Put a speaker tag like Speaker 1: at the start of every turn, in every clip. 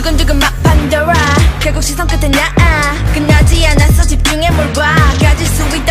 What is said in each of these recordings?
Speaker 1: 두근두근 막 판더라 결국 시선 끝에 나아. 끝나지 않았어 집중해 몰과. 가질 수 있다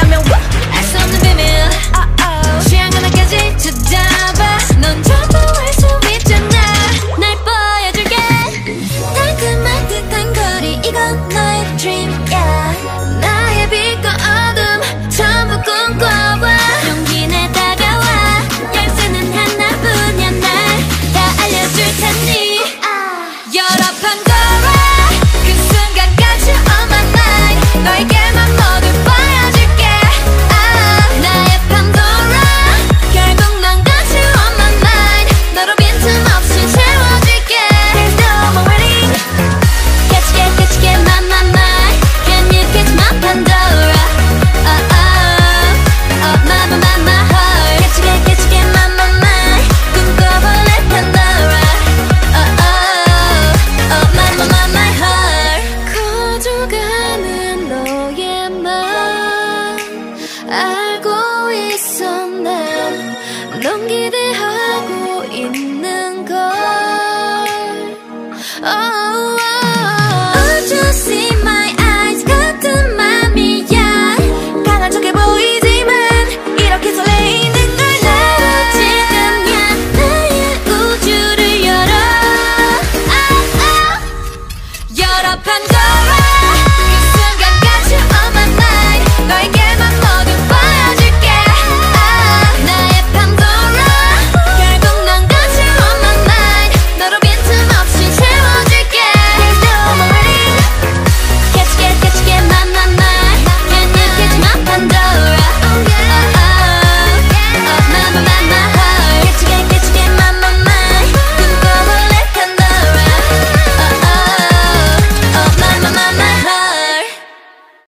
Speaker 2: 넌 기대하고 있는 걸. oh,